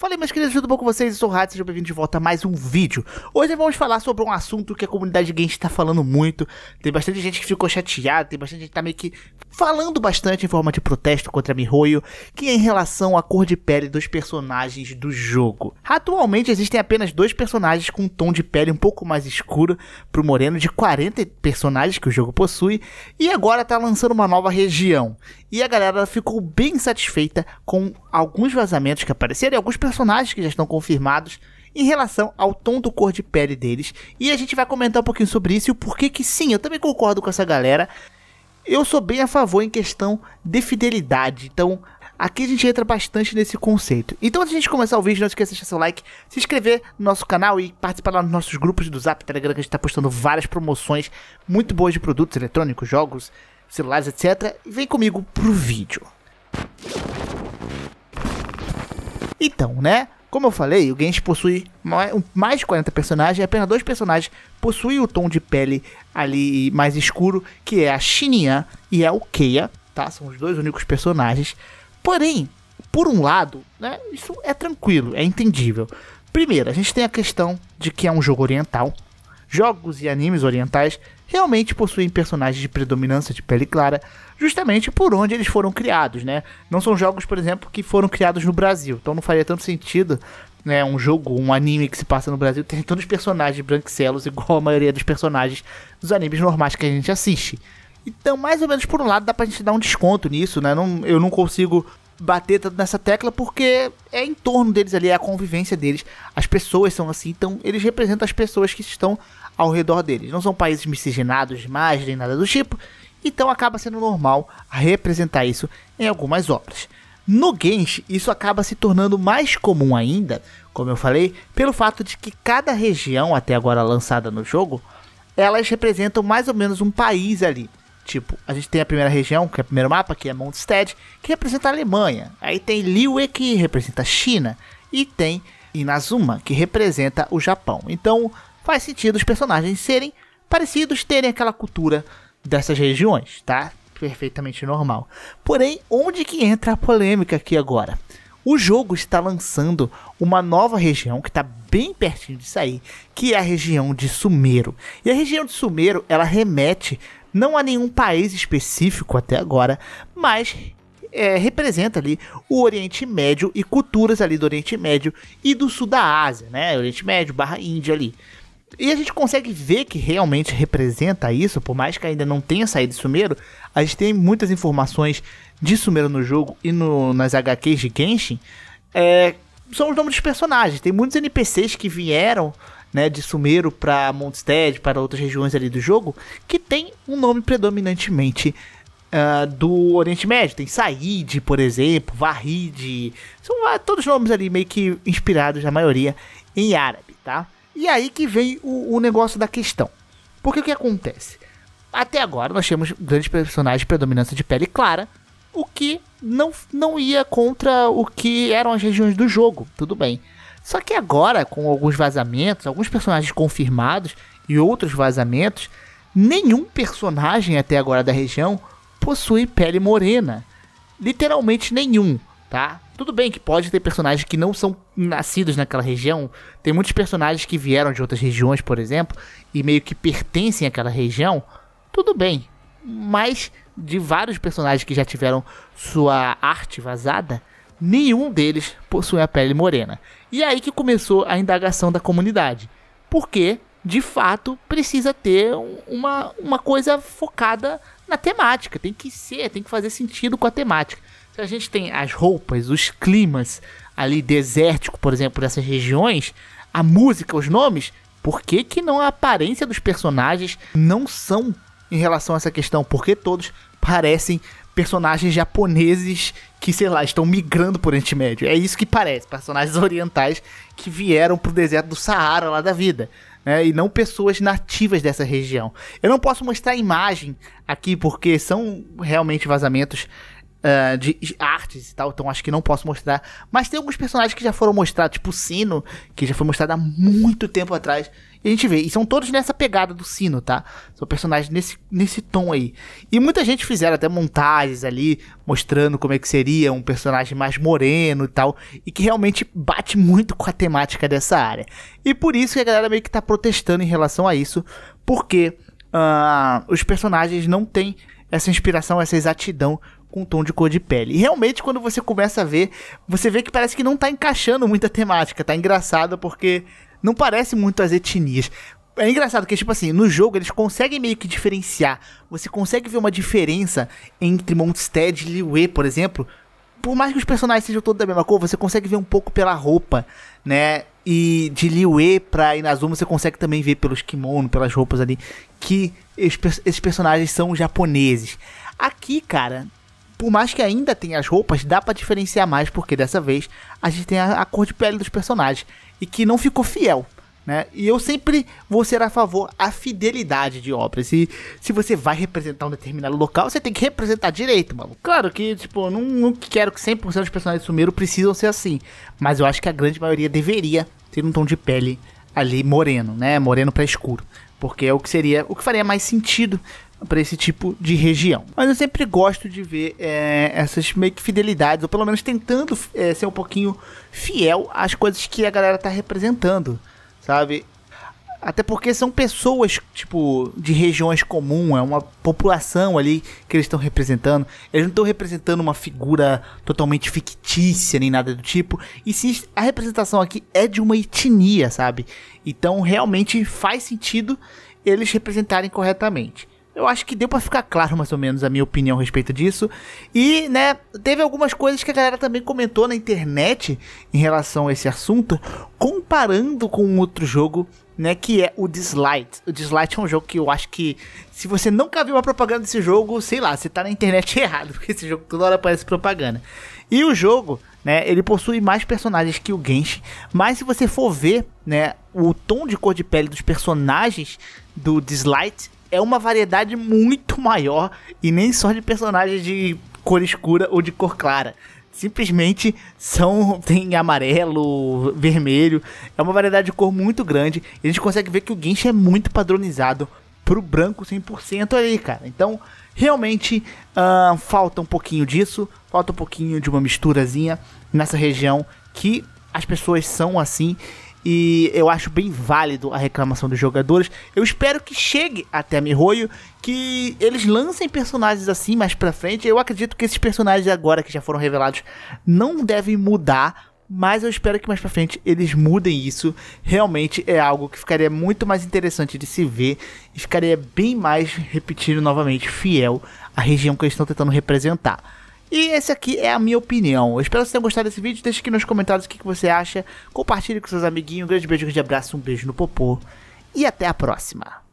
Fala aí, meus queridos, tudo bom com vocês? Eu sou o Rato, sejam bem-vindos de volta a mais um vídeo. Hoje vamos falar sobre um assunto que a comunidade games está falando muito. Tem bastante gente que ficou chateada, tem bastante gente que tá meio que falando bastante em forma de protesto contra Mihoyo, que é em relação à cor de pele dos personagens do jogo. Atualmente existem apenas dois personagens com um tom de pele um pouco mais escuro pro moreno de 40 personagens que o jogo possui, e agora tá lançando uma nova região. E a galera ficou bem satisfeita com alguns vazamentos que apareceram e alguns personagens que já estão confirmados em relação ao tom do cor de pele deles. E a gente vai comentar um pouquinho sobre isso e o porquê que sim, eu também concordo com essa galera. Eu sou bem a favor em questão de fidelidade. Então, aqui a gente entra bastante nesse conceito. Então, antes de a gente começar o vídeo, não esqueça de deixar seu like, se inscrever no nosso canal e participar lá nos nossos grupos do Zap Telegram, que a gente está postando várias promoções muito boas de produtos eletrônicos, jogos, celulares, etc. E vem comigo pro vídeo. Então, né? Como eu falei, o Genshin possui mais de 40 personagens apenas dois personagens possuem o tom de pele ali mais escuro, que é a Xinyan e a Ukeia, tá? São os dois únicos personagens. Porém, por um lado, né, isso é tranquilo, é entendível. Primeiro, a gente tem a questão de que é um jogo oriental. Jogos e animes orientais realmente possuem personagens de predominância de pele clara, justamente por onde eles foram criados, né? Não são jogos, por exemplo, que foram criados no Brasil, então não faria tanto sentido né, um jogo, um anime que se passa no Brasil ter todos os personagens branquecelos igual a maioria dos personagens dos animes normais que a gente assiste. Então, mais ou menos por um lado, dá pra gente dar um desconto nisso, né? Não, eu não consigo bater tanto nessa tecla porque é em torno deles ali, é a convivência deles. As pessoas são assim, então eles representam as pessoas que estão ao redor deles. Não são países miscigenados demais, nem nada do tipo, então acaba sendo normal representar isso em algumas obras. No Genshin, isso acaba se tornando mais comum ainda, como eu falei, pelo fato de que cada região até agora lançada no jogo, elas representam mais ou menos um país ali. Tipo, a gente tem a primeira região, que é o primeiro mapa, que é Mondstadt, que representa a Alemanha. Aí tem Liyue, que representa a China. E tem Inazuma, que representa o Japão. Então, faz sentido os personagens serem parecidos, terem aquela cultura dessas regiões, tá? Perfeitamente normal. Porém, onde que entra a polêmica aqui agora? O jogo está lançando uma nova região que está bem pertinho de sair, que é a região de Sumero. E a região de Sumero, ela remete não a nenhum país específico até agora, mas é, representa ali o Oriente Médio e culturas ali do Oriente Médio e do Sul da Ásia, né? Oriente Médio barra Índia ali. E a gente consegue ver que realmente representa isso, por mais que ainda não tenha saído de Sumeiro, a gente tem muitas informações de Sumeiro no jogo e no, nas HQs de Genshin. É, são os nomes dos personagens. Tem muitos NPCs que vieram né, de Sumeiro para Mondstadt, para outras regiões ali do jogo, que tem um nome predominantemente uh, do Oriente Médio. Tem Said, por exemplo, Vahid. São uh, todos nomes ali meio que inspirados, na maioria, em árabe, tá? E aí que vem o, o negócio da questão. Porque o que acontece? Até agora nós temos grandes personagens de predominância de pele clara, o que não, não ia contra o que eram as regiões do jogo, tudo bem. Só que agora, com alguns vazamentos, alguns personagens confirmados e outros vazamentos, nenhum personagem até agora da região possui pele morena. Literalmente nenhum, tá? Tudo bem que pode ter personagens que não são nascidos naquela região. Tem muitos personagens que vieram de outras regiões, por exemplo, e meio que pertencem àquela região. Tudo bem. Mas de vários personagens que já tiveram sua arte vazada, nenhum deles possui a pele morena. E é aí que começou a indagação da comunidade. Porque, de fato, precisa ter uma, uma coisa focada na temática. Tem que ser, tem que fazer sentido com a temática. A gente tem as roupas, os climas ali desértico, por exemplo, dessas regiões, a música, os nomes, por que, que não a aparência dos personagens não são em relação a essa questão? Porque todos parecem personagens japoneses que, sei lá, estão migrando por Oriente Médio. É isso que parece, personagens orientais que vieram pro deserto do Saara lá da vida. Né, e não pessoas nativas dessa região. Eu não posso mostrar imagem aqui porque são realmente vazamentos uh, de artes e tal, então acho que não posso mostrar. Mas tem alguns personagens que já foram mostrados, tipo o Sino, que já foi mostrado há muito tempo atrás. E a gente vê, e são todos nessa pegada do Sino, tá? São personagens nesse, nesse tom aí. E muita gente fizeram até montagens ali, mostrando como é que seria um personagem mais moreno e tal, e que realmente bate muito com a temática dessa área. E por isso que a galera meio que tá protestando em relação a isso, porque uh, os personagens não têm essa inspiração, essa exatidão com tom de cor de pele. E realmente, quando você começa a ver, você vê que parece que não tá encaixando muita temática. Tá engraçado porque não parece muito as etnias. É engraçado que, tipo assim, no jogo eles conseguem meio que diferenciar. Você consegue ver uma diferença entre Mondstadt e Liyue, por exemplo. Por mais que os personagens sejam todos da mesma cor, você consegue ver um pouco pela roupa, né? E de Liyue pra Inazuma você consegue também ver pelos kimono, pelas roupas ali, que esses personagens são japoneses. Aqui, cara, por mais que ainda tenha as roupas, dá para diferenciar mais, porque dessa vez a gente tem a, a, cor de pele dos personagens e que não ficou fiel. Né? E eu sempre vou ser a favor a fidelidade de obras. E se você vai representar um determinado local, você tem que representar direito, mano. Claro que, tipo, não, não quero que 100% dos personagens de Sumeiro precisam ser assim. Mas eu acho que a grande maioria deveria ter um tom de pele ali moreno, né? Moreno para escuro. Porque é o que seria, o que faria mais sentido para esse tipo de região. Mas eu sempre gosto de ver é, essas meio que fidelidades, ou pelo menos tentando é, ser um pouquinho fiel às coisas que a galera tá representando, sabe? Até porque são pessoas, tipo, de regiões comuns, é uma população ali que eles estão representando. Eles não estão representando uma figura totalmente fictícia nem nada do tipo. E sim, a representação aqui é de uma etnia, sabe? Então realmente faz sentido eles representarem corretamente. Eu acho que deu para ficar claro mais ou menos a minha opinião a respeito disso. E, né, teve algumas coisas que a galera também comentou na internet em relação a esse assunto, comparando com um outro jogo, né, que é o Dislight. O Dislight é um jogo que eu acho que se você nunca viu uma propaganda desse jogo, sei lá, você tá na internet errado, porque esse jogo toda hora aparece propaganda. E o jogo, né, ele possui mais personagens que o Genshin, mas se você for ver, né, o tom de cor de pele dos personagens do Dislight é uma variedade muito maior e nem só de personagens de cor escura ou de cor clara. Simplesmente são tem amarelo, vermelho, é uma variedade de cor muito grande. E a gente consegue ver que o Genshin é muito padronizado pro branco 100% aí, cara. Então, realmente uh, falta um pouquinho disso, falta um pouquinho de uma misturazinha nessa região que as pessoas são assim e eu acho bem válido a reclamação dos jogadores. Eu espero que chegue até a Mihoyo, que eles lancem personagens assim mais pra frente. Eu acredito que esses personagens agora que já foram revelados não devem mudar, mas eu espero que mais pra frente eles mudem isso. Realmente é algo que ficaria muito mais interessante de se ver e ficaria bem mais, repetindo novamente, fiel à região que eles estão tentando representar. E esse aqui é a minha opinião. Eu espero que você tenha gostado desse vídeo. Deixe aqui nos comentários o que, que você acha. Compartilhe com seus amiguinhos. Um grande beijo, um grande abraço, um beijo no popô. E até a próxima.